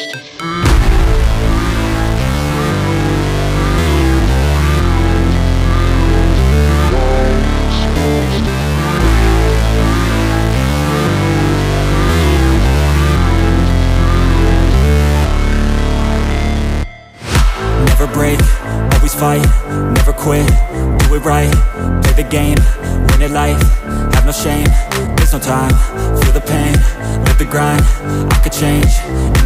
Never break, always fight, never quit, do it right Play the game, win it life, have no shame There's no time, feel the pain, live the grind I could change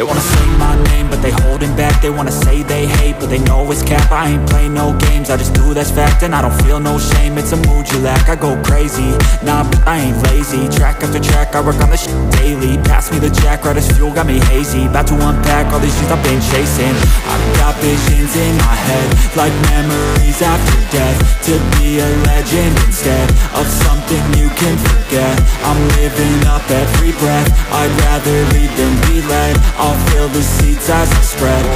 They wanna say my name, but they holding back. They wanna say they hate, but they know it's cap. I ain't play no games, I just do that's fact And I don't feel no shame, it's a mood you lack I go crazy, nah, but I ain't lazy. Track after track, I work on this shit daily. Pass me the jack, right as fuel, got me hazy. About to unpack all these things I've been chasing. I've got visions in my head Like memories after death. To be a legend instead Of something you can forget. I'm living up every breath. I'd rather the seeds as I spread